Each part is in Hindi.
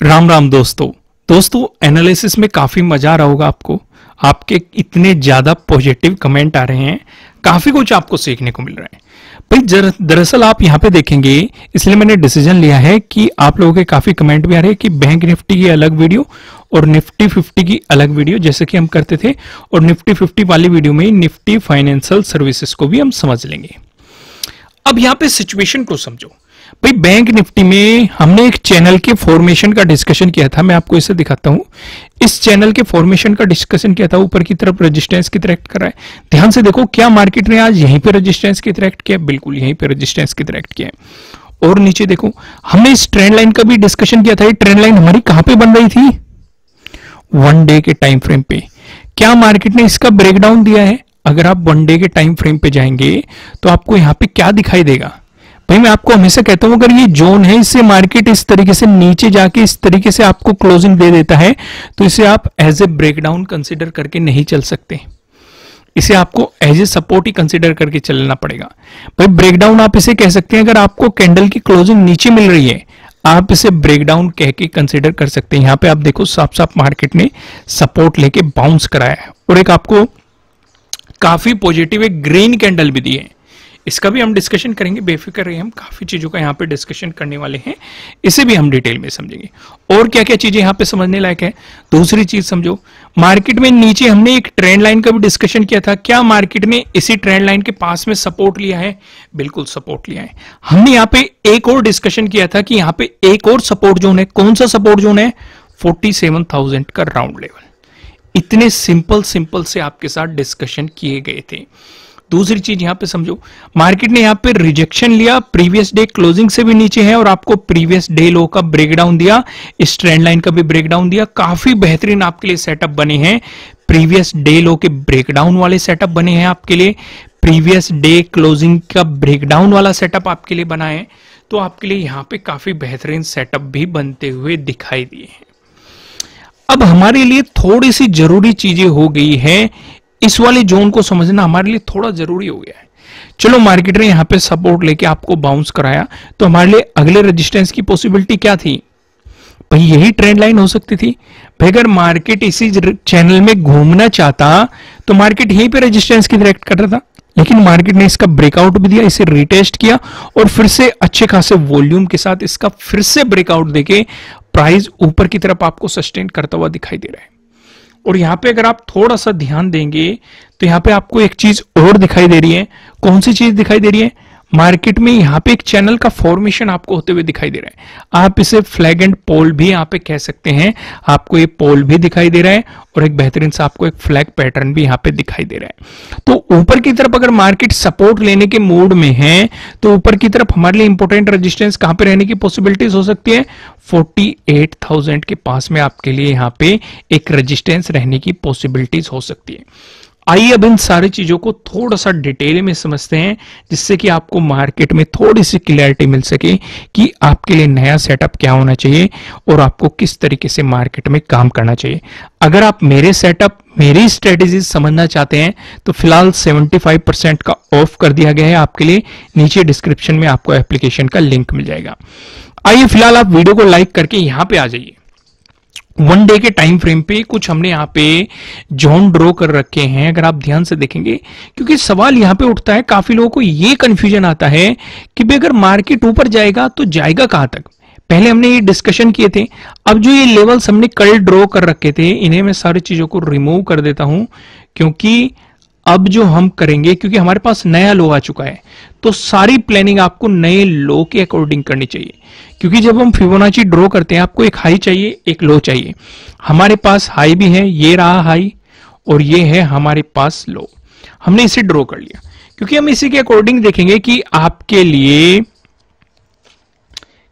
राम राम दोस्तों। दोस्तों एनालिसिस में काफ़ी मज़ा आ रहा होगा आपको। आपके इतने ज़्यादा पॉजिटिव कमेंट आ रहे हैं। काफ़ी कुछ आपको सीखने को मिल रहा है। भाई दरअसल आप यहाँ पे देखेंगे, इसलिए मैंने डिसीज़न लिया है कि आप लोगों के काफ़ी कमेंट भी आ रहे हैं कि बैंक निफ्टी की अलग वीडियो और निफ्टी फिफ्टी की अलग वीडियो जैसे कि हम करते थे, और निफ्टी फिफ्टी वाली वीडियो में निफ्टी फाइनेंशियल सर्विसेज़ को भी हम समझ लेंगे। अब यहाँ पे सिचुएशन को समझो। भाई, बैंक निफ्टी में हमने एक चैनल के फॉर्मेशन का डिस्कशन किया था, मैं आपको इसे दिखाता हूँ। इस चैनल के फॉर्मेशन का डिस्कशन किया था, ऊपर की तरफ़ रेजिस्टेंस की तरह कर रहा है। ध्यान से देखो, क्या मार्केट ने आज यहीं पे रेजिस्टेंस की तरह किया बिल्कुल, यहीं पे रेजिस्टेंस की तरह किया है। और नीचे देखो, हमने इस ट्रेंड लाइन का भी डिस्कशन किया था। ये ट्रेंड लाइन हमारी कहाँ पर बन रही थी? वन डे के टाइम फ्रेम पे। क्या मार्केट ने इसका ब्रेकडाउन दिया है? अगर आप वन डे के टाइम फ्रेम पे जाएँगे तो आपको यहाँ पे क्या दिखाई देगा? भाई, मैं आपको हमेशा कहता हूँ, अगर ये जोन है, इससे मार्केट इस तरीके से नीचे जाके इस तरीके से आपको क्लोजिंग दे देता है तो इसे आप एज ए ब्रेकडाउन कंसिडर करके नहीं चल सकते। इसे आपको एज ए सपोर्ट ही कंसिडर करके चलना पड़ेगा। भाई ब्रेकडाउन आप इसे कह सकते हैं, अगर आपको कैंडल की क्लोजिंग नीचे मिल रही है, आप इसे ब्रेकडाउन कह के कंसिडर कर सकते हैं। यहाँ पे आप देखो साफ़ साफ़ मार्केट ने सपोर्ट लेके बाउंस कराया है। और एक आपको काफ़ी पॉजिटिव एक ग्रीन कैंडल भी दी है। इसका भी हम डिस्कशन करेंगे। बेफिक्र रहे हम काफ़ी चीज़ों का यहाँ पे डिस्कशन करने वाले हैं। इसे भी हम डिटेल में समझेंगे। और क्या क्या चीज़ें यहाँ पे समझने लायक है? दूसरी चीज़ समझो मार्केट में नीचे हमने एक ट्रेंड लाइन का भी डिस्कशन किया था। क्या मार्केट ने इसी ट्रेंड लाइन के पास में सपोर्ट लिया है? बिल्कुल सपोर्ट लिया है। हमने यहाँ पे एक और डिस्कशन किया था कि यहाँ पे एक और सपोर्ट जोन है। कौन सा सपोर्ट जोन है? फोर्टी का राउंड लेवल इतने सिंपल सिंपल से आपके साथ डिस्कशन किए गए थे। दूसरी चीज़ यहाँ पे समझो मार्केट ने यहाँ पे रिजेक्शन लिया प्रीवियस डे क्लोजिंग से भी नीचे है और आपको प्रीवियस डे लो का ब्रेकडाउन दिया, इस ट्रेंड लाइन का भी ब्रेकडाउन दिया, काफ़ी बेहतरीन आपके लिए सेटअप बने हैं। प्रीवियस डे लो के ब्रेकडाउन वाले सेटअप बने हैं आपके लिए प्रीवियस डे क्लोजिंग का ब्रेकडाउन वाला सेटअप आपके लिए बना है तो आपके लिए यहाँ पे काफ़ी बेहतरीन सेटअप भी बनते हुए दिखाई दिए हैं। अब हमारे लिए थोड़ी सी ज़रूरी चीज़ें हो गई है इस वाले जोन को समझना हमारे लिए थोड़ा ज़रूरी हो गया है। चलो मार्केट ने यहाँ पे सपोर्ट लेके आपको बाउंस कराया। तो हमारे लिए अगले रेजिस्टेंस की पॉसिबिलिटी क्या थी? भाई यही ट्रेंड लाइन हो सकती थी। अगर मार्केट इसी चैनल में घूमना चाहता तो मार्केट यहीं पे रेजिस्टेंस की डायरेक्ट कर रहा था। लेकिन मार्केट ने इसका ब्रेकआउट भी दिया, इसे रिटेस्ट किया और फिर से अच्छे खासे वॉल्यूम के साथ इसका फिर से ब्रेकआउट देके प्राइस ऊपर की तरफ़ आपको सस्टेन करता हुआ दिखाई दे रहा है। और यहाँ पे अगर आप थोड़ा सा ध्यान देंगे तो यहाँ पे आपको एक चीज़ और दिखाई दे रही है। कौन सी चीज़ दिखाई दे रही है? मार्केट में यहाँ पे एक चैनल का फॉर्मेशन आपको होते हुए दिखाई दे रहा है। आप इसे फ्लैग एंड पोल भी यहाँ पे कह सकते हैं। आपको ये पोल भी दिखाई दे रहा है और एक बेहतरीन सा आपको एक फ्लैग पैटर्न भी यहाँ पे दिखाई दे रहा है। तो ऊपर की तरफ़ अगर मार्केट सपोर्ट लेने के मूड में है तो ऊपर की तरफ़ हमारे लिए इंपोर्टेंट रेजिस्टेंस कहाँ पे रहने की पॉसिबिलिटीज हो सकती है? 48,000 के पास में आपके लिए यहाँ पे एक रेजिस्टेंस रहने की पॉसिबिलिटीज हो सकती है। आइए अब इन सारी चीज़ों को थोड़ा सा डिटेल में समझते हैं, जिससे कि आपको मार्केट में थोड़ी सी क्लियरिटी मिल सके कि आपके लिए नया सेटअप क्या होना चाहिए और आपको किस तरीके से मार्केट में काम करना चाहिए। अगर आप मेरे सेटअप मेरी स्ट्रेटेजी समझना चाहते हैं तो फ़िलहाल 75 परसेंट का ऑफ़ कर दिया गया है आपके लिए। नीचे डिस्क्रिप्शन में आपको एप्लीकेशन का लिंक मिल जाएगा। आइए फ़िलहाल आप वीडियो को लाइक करके यहाँ पे आ जाइए। वन डे के टाइम फ्रेम पे कुछ हमने यहाँ पे जोन ड्रॉ कर रखे हैं, अगर आप ध्यान से देखेंगे। क्योंकि सवाल यहाँ पे उठता है, काफ़ी लोगों को ये कंफ्यूजन आता है कि भाई अगर मार्केट ऊपर जाएगा तो जाएगा कहाँ तक? पहले हमने ये डिस्कशन किए थे, अब जो ये लेवल्स हमने कल ड्रॉ कर रखे थे, इन्हें मैं सारी चीज़ों को रिमूव कर देता हूँ, क्योंकि अब जो हम करेंगे, क्योंकि हमारे पास नया लो आ चुका है तो सारी प्लानिंग आपको नए लो के अकॉर्डिंग करनी चाहिए। क्योंकि जब हम फिबोनाची ड्रॉ करते हैं, आपको एक हाई चाहिए, एक लो चाहिए। हमारे पास हाई भी है, ये रहा हाई और ये है हमारे पास लो हमने इसे ड्रॉ कर लिया। क्योंकि हम इसी के अकॉर्डिंग देखेंगे कि आपके लिए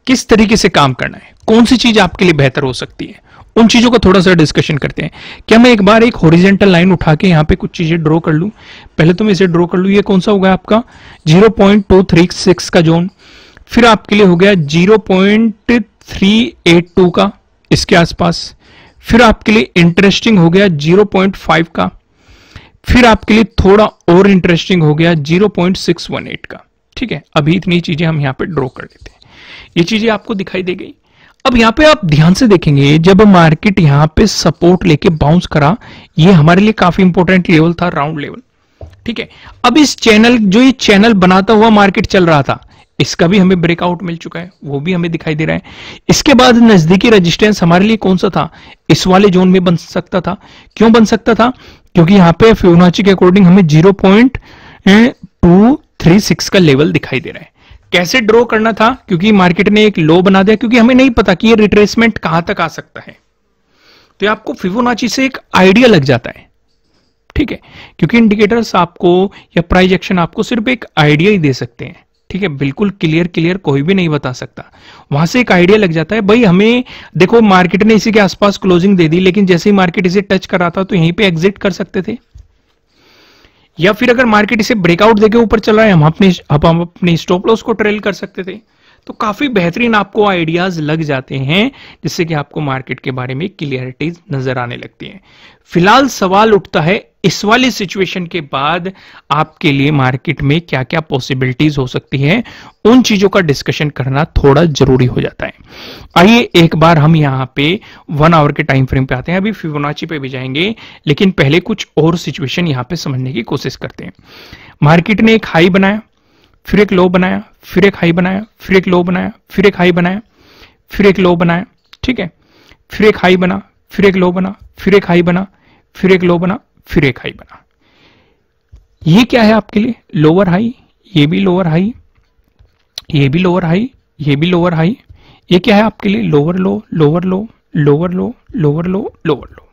किस तरीके से काम करना है। कौन सी चीज़ आपके लिए बेहतर हो सकती है? उन चीज़ों का थोड़ा सा डिस्कशन करते हैं। क्या मैं एक बार एक होरिजेंटल लाइन उठा के यहाँ पे कुछ चीज़ें ड्रॉ कर लूँ? पहले तो मैं इसे ड्रॉ कर लूँ। ये कौन सा होगा आपका? 0.236 का जोन फिर आपके लिए हो गया 0.382 का इसके आसपास। फिर आपके लिए इंटरेस्टिंग हो गया 0.5 का। फिर आपके लिए थोड़ा और इंटरेस्टिंग हो गया 0.618 का। ठीक है? अभी इतनी चीज़ें हम यहाँ पे ड्रॉ कर लेते हैं। ये चीज़ें आपको दिखाई दे गई। अब यहाँ पे आप ध्यान से देखेंगे, जब मार्केट यहाँ पे सपोर्ट लेके बाउंस करा, ये हमारे लिए काफ़ी इंपॉर्टेंट लेवल था राउंड लेवल ठीक है? अब इस चैनल जो ये चैनल बनाता हुआ मार्केट चल रहा था, इसका भी हमें ब्रेकआउट मिल चुका है, वो भी हमें दिखाई दे रहा है। इसके बाद नजदीकी रेजिस्टेंस हमारे लिए कौन सा था? इस वाले जोन में बन सकता था। क्यों बन सकता था? क्योंकि यहाँ पे फिबोनाची के अकॉर्डिंग हमें zero point two three six का लेवल दिखाई दे रहा है। कैसे ड्रॉ करना था? क्योंकि मार्केट ने एक लो बना दिया, क्योंकि हमें नहीं पता कि ये रिट्रेसमेंट कहाँ तक आ सकता है। तो आपको फिबोनाची से एक आइडिया लग जाता है। ठीक है? क्योंकि इंडिकेटर्स आपको या प्राइज एक्शन आपको सिर्फ़ एक आइडिया ही दे सकते हैं। ठीक है? बिल्कुल क्लियर क्लियर कोई भी नहीं बता सकता। वहाँ से एक आइडिया लग जाता है, भाई, हमें, देखो मार्केट ने इसी के आसपास क्लोजिंग दे दी, लेकिन जैसे ही मार्केट इसे टच कर था तो यहीं पे एग्जिट कर सकते थे। या फिर अगर मार्केट इसे ब्रेकआउट देके ऊपर चल रहा है, हम अपने हम अपने स्टॉप लॉस को ट्रेल कर सकते थे। तो काफ़ी बेहतरीन आपको आइडियाज़ लग जाते हैं, जिससे कि आपको मार्केट के बारे में क्लियरिटीज नज़र आने लगती है। फ़िलहाल सवाल उठता है, इस वाली सिचुएशन के बाद आपके लिए मार्केट में क्या क्या पॉसिबिलिटीज हो सकती है? उन चीज़ों का डिस्कशन करना थोड़ा ज़रूरी हो जाता है। आइए एक बार हम यहाँ पे वन आवर के टाइम फ्रेम पे आते हैं। अभी फिबोनाची पे भी जाएँगे, लेकिन पहले कुछ और सिचुएशन यहाँ पे समझने की कोशिश करते हैं। मार्केट ने एक हाई बनाया। फिर एक लो बनाया फिर एक हाई बनाया फिर एक लो बनाया फिर एक हाई बनाया फिर एक लो बनाया ठीक है फिर एक हाई बना फिर एक लो बना फिर एक हाई बना फिर एक लो बना फिर एक हाई बना ये क्या है आपके लिए लोअर हाई ये भी लोअर हाई ये भी लोअर हाई ये भी लोअर हाई ये क्या है आपके लिए lower low lower low lower low lower low lower low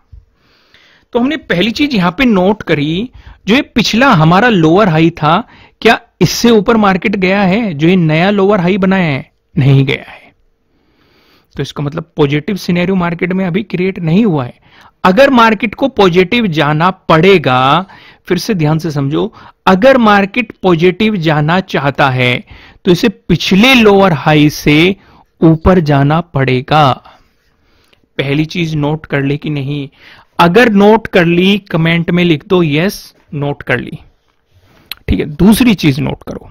तो हमने पहली चीज़ यहाँ पे नोट करी जो ये पिछला हमारा लोअर हाई था इससे ऊपर मार्केट गया है, जो ये नया लोअर हाई बनाया है, नहीं गया है। तो इसका मतलब पॉजिटिव सिनेरियो मार्केट में अभी क्रिएट नहीं हुआ है। अगर मार्केट को पॉजिटिव जाना पड़ेगा, फिर से ध्यान से समझो, अगर मार्केट पॉजिटिव जाना चाहता है तो इसे पिछले लोअर हाई से ऊपर जाना पड़ेगा। पहली चीज़ नोट कर ली कि नहीं? अगर नोट कर ली कमेंट में लिख दो यस नोट कर ली। ठीक है दूसरी चीज़ नोट करो।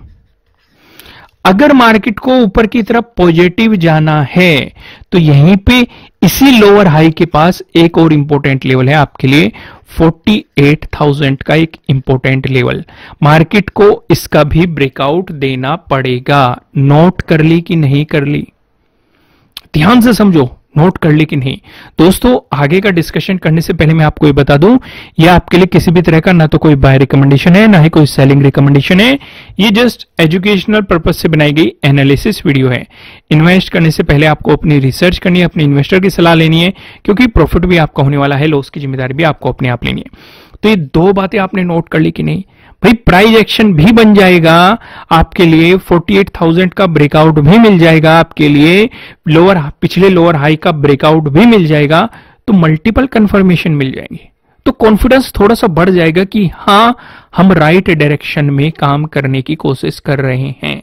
अगर मार्केट को ऊपर की तरफ़ पॉजिटिव जाना है तो यहीं पे इसी लोअर हाई के पास एक और इंपॉर्टेंट लेवल है आपके लिए 48,000 का एक इंपॉर्टेंट लेवल मार्केट को इसका भी ब्रेकआउट देना पड़ेगा। नोट कर ली कि नहीं कर ली? ध्यान से समझो। नोट कर ली कि नहीं। दोस्तों, आगे का डिस्कशन करने से पहले मैं आपको ये बता दूँ, ये आपके लिए किसी भी तरह का ना तो कोई बाय रिकमेंडेशन है, ना ही कोई सेलिंग रिकमेंडेशन है। ये जस्ट एजुकेशनल पर्पज से बनाई गई एनालिसिस वीडियो है। इन्वेस्ट करने से पहले आपको अपनी रिसर्च करनी है, अपने इन्वेस्टर की सलाह लेनी है, क्योंकि प्रॉफिट भी आपका होने वाला है लॉस की ज़िम्मेदारी भी आपको अपने आप लेनी है। तो ये दो बातें आपने नोट कर ली कि नहीं। भाई प्राइज एक्शन भी बन जाएगा आपके लिए 48,000 का ब्रेकआउट भी मिल जाएगा आपके लिए लोअर पिछले लोअर हाई का ब्रेकआउट भी मिल जाएगा तो मल्टीपल कंफर्मेशन मिल जाएँगे। तो कॉन्फिडेंस थोड़ा सा बढ़ जाएगा कि हाँ हम राइट डायरेक्शन में काम करने की कोशिश कर रहे हैं।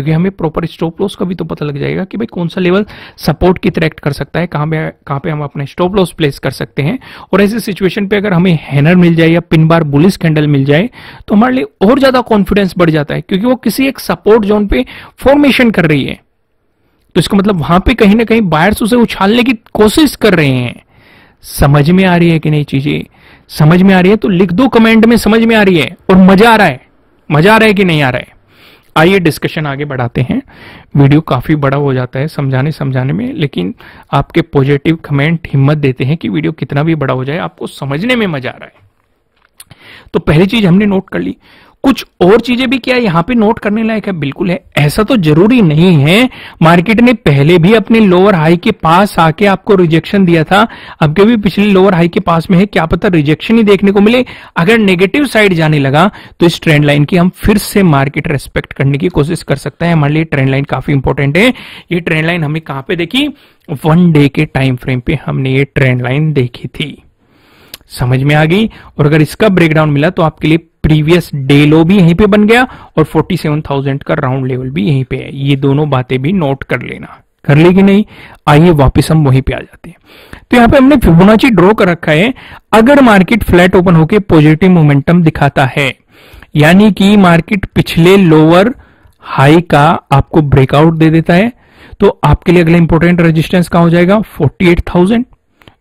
क्योंकि हमें प्रॉपर स्टॉप लॉस का भी तो पता लग जाएगा कि भाई कौन सा लेवल सपोर्ट की तरह कर सकता है, कहाँ पे कहाँ पे हम अपने स्टॉप लॉस प्लेस कर सकते हैं। और ऐसे सिचुएशन पे अगर हमें हैनर मिल जाए या पिन बार बुलिस कैंडल मिल जाए तो हमारे लिए और ज़्यादा कॉन्फिडेंस बढ़ जाता है, क्योंकि वो किसी एक सपोर्ट जोन पे फॉर्मेशन कर रही है। तो इसका मतलब वहाँ पे कहीं ना कहीं बायर्स उसे उछालने की कोशिश कर रहे हैं। समझ में आ रही है कि नहीं चीज़ें? समझ में आ रही है तो लिख दो कमेंट में समझ में आ रही है और मज़ा आ रहा है। मज़ा आ रहा है कि नहीं आ रहा है? आइए डिस्कशन आगे बढ़ाते हैं। वीडियो काफ़ी बड़ा हो जाता है, समझाने समझाने में, लेकिन आपके पॉजिटिव कमेंट हिम्मत देते हैं कि वीडियो कितना भी बड़ा हो जाए, आपको समझने में मज़ा आ रहा है। तो पहली चीज़ हमने नोट कर ली कुछ और चीज़ें भी क्या यहाँ पे नोट करने लायक है? बिल्कुल है। ऐसा तो ज़रूरी नहीं है। मार्केट ने पहले भी अपने लोअर हाई के पास आके आपको रिजेक्शन दिया था। अब के भी पिछले लोअर हाई के पास में है, क्या पता रिजेक्शन ही देखने को मिले। अगर नेगेटिव साइड जाने लगा तो इस ट्रेंड लाइन की हम फिर से मार्केट रेस्पेक्ट करने की कोशिश कर सकते हैं। हमारे लिए ट्रेंड लाइन काफ़ी इंपॉर्टेंट है। ये ट्रेंड लाइन हमें कहाँ पे देखी? वन डे के टाइम फ्रेम पे हमने ये ट्रेंड लाइन देखी थी। समझ में आ गई? और अगर इसका ब्रेकडाउन मिला तो आपके लिए प्रीवियस डे लो भी यहीं पे बन गया और 47,000 का राउंड लेवल भी यहीं पे है। ये दोनों बातें भी नोट कर लेना। कर ली कि नहीं? आइए वापस हम वहीं पे आ जाते हैं। तो यहाँ पे हमने फिबोनाची ड्रॉ कर रखा है। अगर मार्केट फ्लैट ओपन होकर पॉजिटिव मोमेंटम दिखाता है यानी कि मार्केट पिछले लोअर हाई का आपको ब्रेकआउट दे देता है तो आपके लिए अगला इंपॉर्टेंट रेजिस्टेंस कहाँ हो जाएगा? 48,000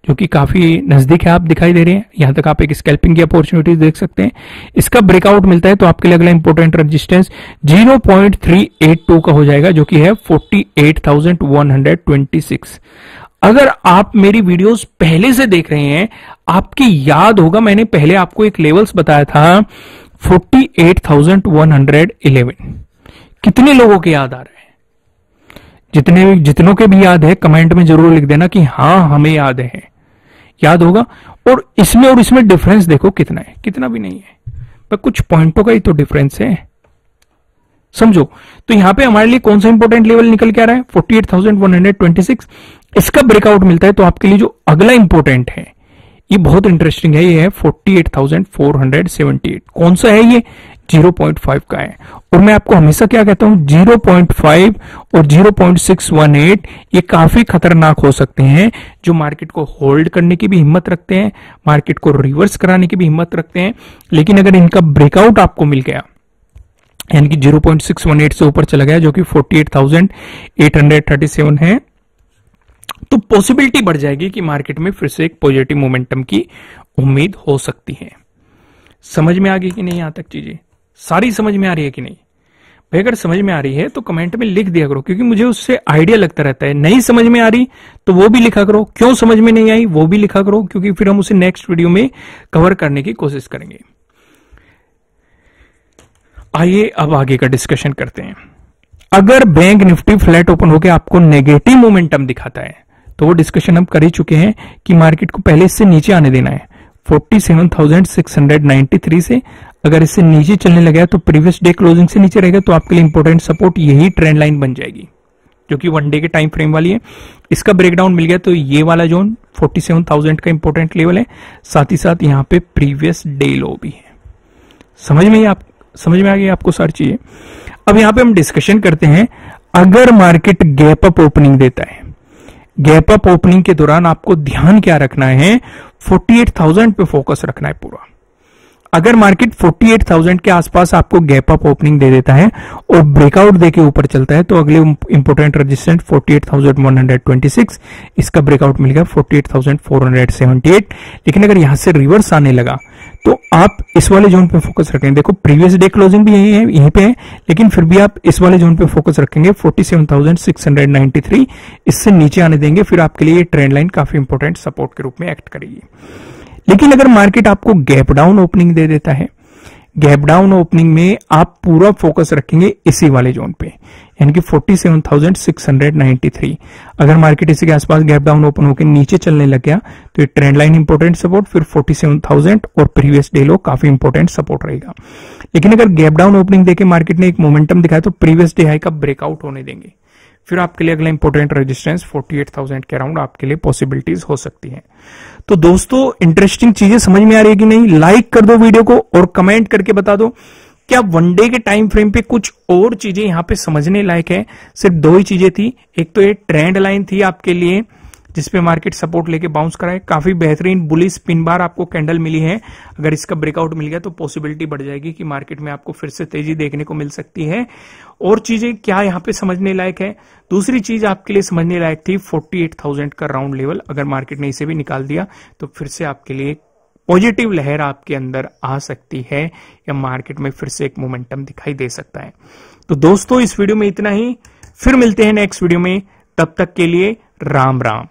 जो कि काफ़ी नज़दीक है आप दिखाई दे रहे हैं। यहाँ तक आप एक स्कैल्पिंग की अपॉर्चुनिटी देख सकते हैं। इसका ब्रेकआउट मिलता है तो आपके लिए अगला इंपॉर्टेंट रजिस्टेंस 0.382 का हो जाएगा जो कि है 48,126 अगर आप मेरी वीडियोस पहले से देख रहे हैं आपकी याद होगा मैंने पहले आपको एक लेवल्स बताया था 48,111 कितने लोगों के याद आ रहे हैं? जितने जितनों के भी याद है कमेंट में ज़रूर लिख देना कि हाँ हमें याद है। याद होगा। और इसमें और इसमें डिफरेंस देखो कितना है। कितना भी नहीं है। पर कुछ पॉइंटों का ही तो डिफरेंस है। समझो? तो यहाँ पे हमारे लिए कौन सा इंपॉर्टेंट लेवल निकल के आ रहा है? 48,126 इसका ब्रेकआउट मिलता है तो आपके लिए जो अगला इंपॉर्टेंट है ये बहुत इंटरेस्टिंग है ये है 48,478 कौन सा है ये? 0.5 का है। और मैं आपको हमेशा क्या कहता हूँ? 0.5 और 0.618 ये काफ़ी खतरनाक हो सकते हैं जो मार्केट को होल्ड करने की भी हिम्मत रखते हैं मार्केट को रिवर्स कराने की भी हिम्मत रखते हैं। लेकिन अगर इनका ब्रेकआउट आपको मिल गया यानी कि 0.618 से ऊपर चला गया जो कि 48,837 है तो पॉसिबिलिटी बढ़ जाएगी कि मार्केट में फिर से एक पॉजिटिव मोमेंटम की उम्मीद हो सकती है। समझ में आ गई कि नहीं यहाँ तक चीज़ें? सारी समझ में आ रही है कि नहीं? भाई, अगर समझ में आ रही है तो कमेंट में लिख दिया करो, क्योंकि मुझे उससे आइडिया लगता रहता है। नहीं समझ में आ रही तो वो भी लिखा करो। क्यों समझ में नहीं आई, वो भी लिखा करो, क्योंकि फिर हम उसे नेक्स्ट वीडियो में कवर करने की कोशिश करेंगे। आइए अब आगे का डिस्कशन करते हैं। अगर बैंक निफ्टी फ्लैट ओपन होकर आपको नेगेटिव मोमेंटम दिखाता है तो वो डिस्कशन हम कर ही चुके हैं कि मार्केट को पहले इससे नीचे आने देना है। 47,693 से अगर इससे नीचे चलने लगा तो प्रीवियस डे क्लोजिंग से नीचे रहेगा तो आपके लिए इंपॉर्टेंट सपोर्ट यही ट्रेंड लाइन बन जाएगी जो कि वन डे के टाइम फ्रेम वाली है। इसका ब्रेकडाउन मिल गया तो ये वाला जोन 47,000 का इंपॉर्टेंट लेवल है। साथ ही साथ यहाँ पे प्रीवियस डे लो भी है। समझ में आप समझ में आ गई आपको सारी चीज़ें? अब यहाँ पे हम डिस्कशन करते हैं अगर मार्केट गैप अप ओपनिंग देता है गैप अप ओपनिंग के दौरान आपको ध्यान क्या रखना है? 48,000 पे फोकस रखना है पूरा। अगर मार्केट 48,000 के आसपास आपको गैप अप ओपनिंग दे देता है और ब्रेकआउट देके ऊपर चलता है तो अगले इंपोर्टेंट रजिस्टेंट 48,126 इसका ब्रेकआउट मिलेगा 48,478 लेकिन अगर यहाँ से रिवर्स आने लगा तो आप इस वाले जोन पे फोकस रखेंगे। देखो प्रीवियस डे क्लोजिंग भी यही है यहीं पे है लेकिन फिर भी आप इस वाले जोन पे फोकस रखेंगे। 47,693 इससे नीचे आने देंगे। फिर आपके लिए ट्रेंड लाइन काफ़ी इंपोर्टेंट सपोर्ट के रूप में एक्ट करेगी। लेकिन अगर मार्केट आपको गैप डाउन ओपनिंग दे देता है गैप डाउन ओपनिंग में आप पूरा फोकस रखेंगे इसी वाले जोन पे यानी कि 47,693 अगर मार्केट इसी के आसपास गैप डाउन ओपन होकर नीचे चलने लग गया तो ये ट्रेंड लाइन इंपॉर्टेंट सपोर्ट फिर 47,000 और प्रीवियस डे लो काफ़ी इंपॉर्टेंट सपोर्ट रहेगा। लेकिन अगर गैप डाउन ओपनिंग देके मार्केट ने एक मोमेंटम दिखाया तो प्रीवियस डे हाई का ब्रेकआउट होने देंगे। फिर आपके लिए अगला इंपॉर्टेंट रेजिस्टेंस 48,000 के अराउंड आपके लिए पॉसिबिलिटीज हो सकती हैं। तो दोस्तों इंटरेस्टिंग चीज़ें समझ में आ रही है कि नहीं? लाइक कर दो वीडियो को और कमेंट करके बता दो। क्या वनडे के टाइम फ्रेम पे कुछ और चीज़ें यहाँ पे समझने लायक है? सिर्फ़ दो ही चीज़ें थी। एक तो ये ट्रेंड लाइन थी आपके लिए। जिसपे मार्केट सपोर्ट लेके बाउंस कराए काफ़ी बेहतरीन बुलिस पिन बार आपको कैंडल मिली है। अगर इसका ब्रेकआउट मिल गया तो पॉसिबिलिटी बढ़ जाएगी कि मार्केट में आपको फिर से तेज़ी देखने को मिल सकती है। और चीज़ें क्या यहाँ पे समझने लायक है? दूसरी चीज़ आपके लिए समझने लायक थी 48,000 का राउंड लेवल अगर मार्केट ने इसे भी निकाल दिया तो फिर से आपके लिए पॉजिटिव लहर आपके अंदर आ सकती है या मार्केट में फिर से एक मोमेंटम दिखाई दे सकता है। तो दोस्तों इस वीडियो में इतना ही। फिर मिलते हैं नेक्स्ट वीडियो में। तब तक के लिए राम राम।